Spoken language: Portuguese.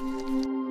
Música